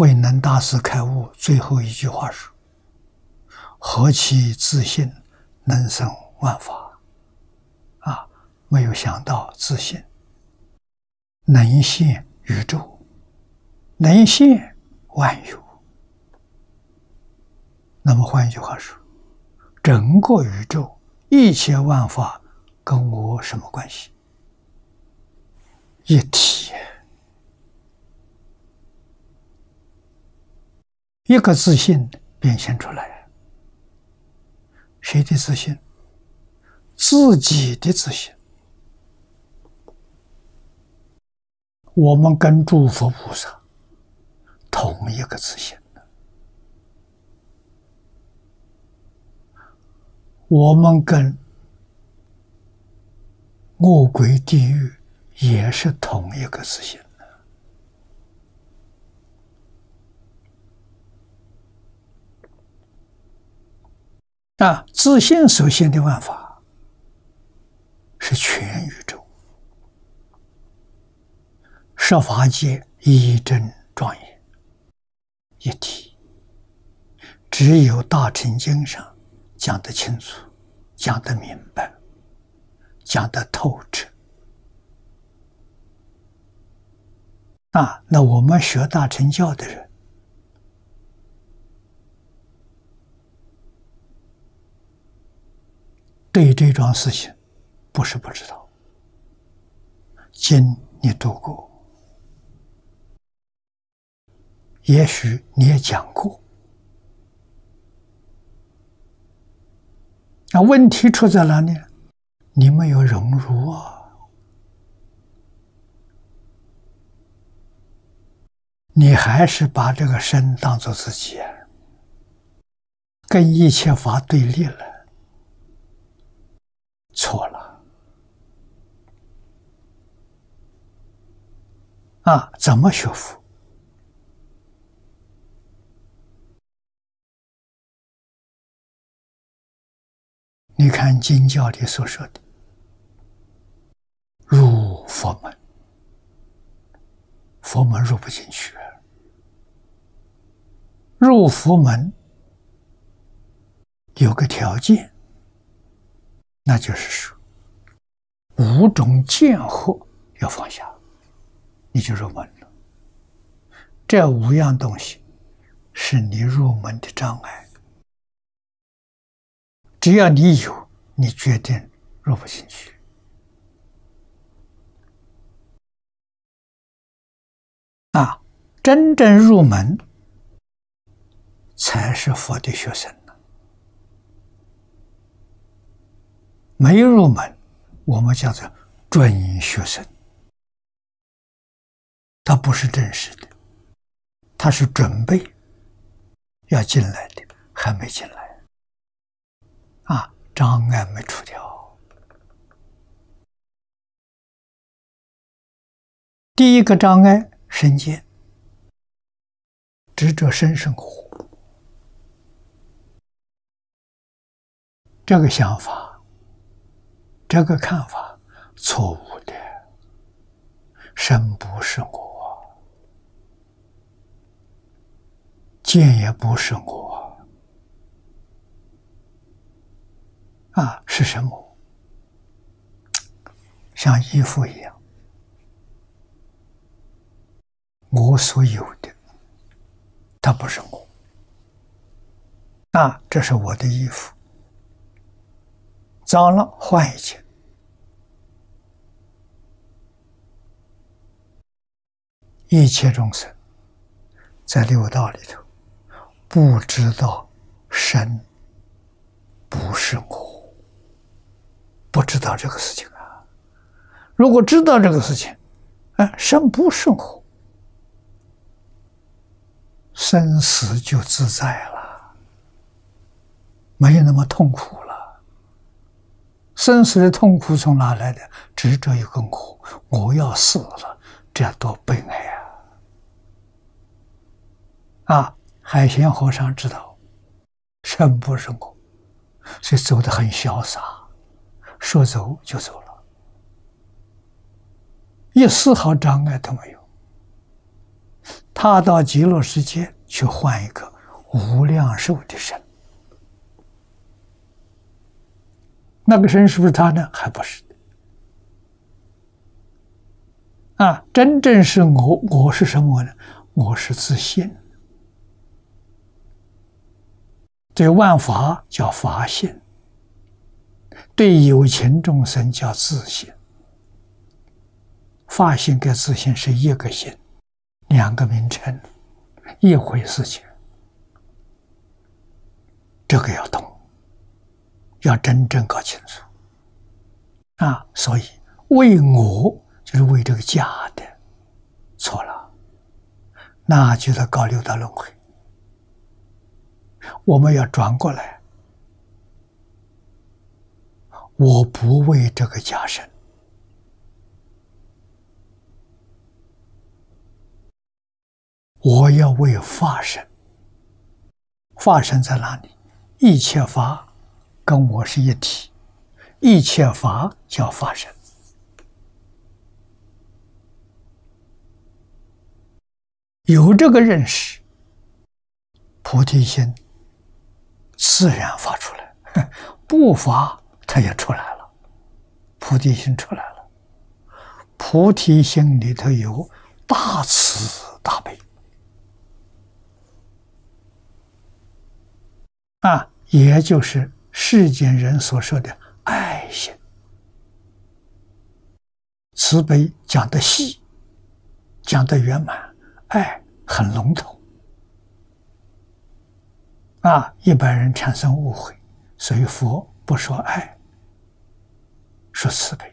慧能大师开悟最后一句话是：“何其自信，能生万法。”啊，没有想到自信能现宇宙，能现万有。那么换一句话说，整个宇宙一切万法跟我什么关系？一体。一个自信变现出来，谁的自信？自己的自信。我们跟诸佛菩萨同一个自信我们跟恶鬼地狱也是同一个自信。啊，自信所现的万法是全宇宙，设法界一真庄严一体。只有大乘经上讲得清楚，讲得明白，讲得透彻。啊，那我们学大乘教的人。对这桩事情，不是不知道。经你读过，也许你也讲过。那问题出在哪里？你没有融入啊！你还是把这个身当做自己，跟一切法对立了。错了啊！怎么学佛？你看经教里所说的“入佛门”，佛门入不进去。入佛门有个条件。那就是说，五种见惑要放下，你就入门了。这五样东西是你入门的障碍，只要你有，你决定入不进去。啊，真正入门才是佛的学生。没入门，我们叫做准学生，他不是正式的，他是准备要进来的，还没进来，啊，障碍没除掉。第一个障碍，身见，执着生生活，这个想法。这个看法错误的，身不是我，剑也不是我，啊，是什么？像衣服一样，我所有的，它不是我，啊，这是我的衣服。脏了换一件。一切众生在六道里头，不知道神不是我，不知道这个事情啊。如果知道这个事情，哎，身不是我，生死就自在了，没有那么痛苦了。生死的痛苦从哪来的？执着一个我，我要死了，这样多悲哀啊！啊，海贤和尚知道，生不是我，所以走得很潇洒，说走就走了，一丝毫障碍都没有。他到极乐世界去换一个无量寿的身，那个身是不是他呢？还不是啊，真正是我，我是什么呢？我是自信。对万法叫法性，对有情众生叫自性。法性跟自性是一个性，两个名称，一回事情。这个要懂，要真正搞清楚啊！所以为我就是为这个假的，错了，那就得搞六道轮回。我们要转过来，我不为这个假身，我要为法身。法身在哪里？一切法跟我是一体，一切法叫法身。有这个认识，菩提心。自然发出来，不发它也出来了，菩提心出来了。菩提心里头有大慈大悲啊，也就是世间人所说的爱心。慈悲讲的细，讲的圆满，爱很笼统。啊，一般人产生误会，所以佛不说爱，说慈悲。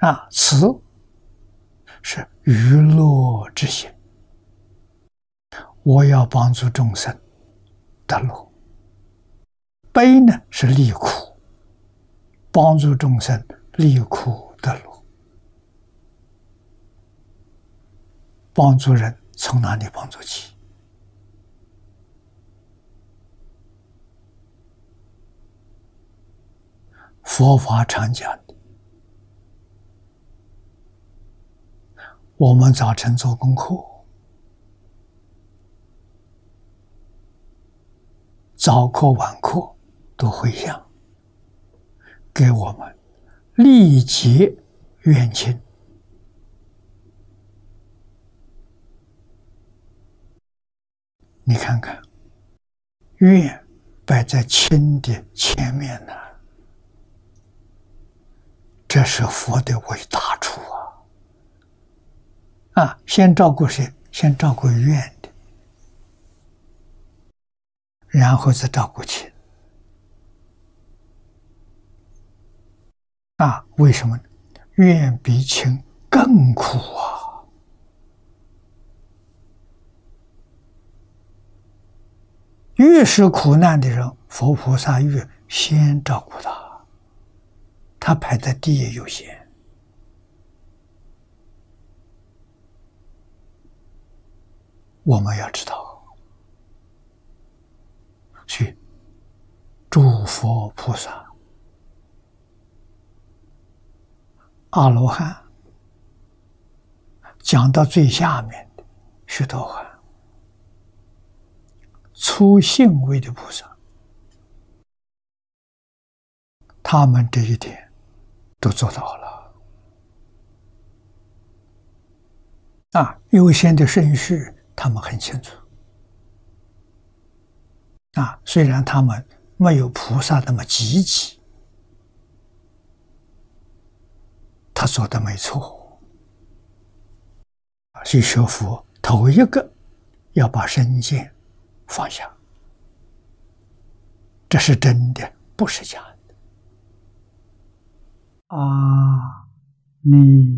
啊，慈是娱乐之心，我要帮助众生得乐；悲呢是离苦，帮助众生离苦得乐。帮助人。从哪里帮助起？佛法常讲的，我们早晨做功课，早课晚课都回向，给我们历劫冤亲。你看看，愿摆在亲的前面呢，这是佛的伟大处啊！啊，先照顾谁？先照顾愿的，然后再照顾亲。啊，为什么？愿比亲更苦啊！越是苦难的人，佛菩萨越先照顾他，他排在第一优先。我们要知道，去诸佛菩萨、阿罗汉，讲到最下面的须陀洹。出性位的菩萨，他们这一点都做到了。啊，优先的顺序他们很清楚。啊，虽然他们没有菩萨那么积极，他做的没错。所以学佛头一个要把身见。放下，这是真的，不是假的。阿弥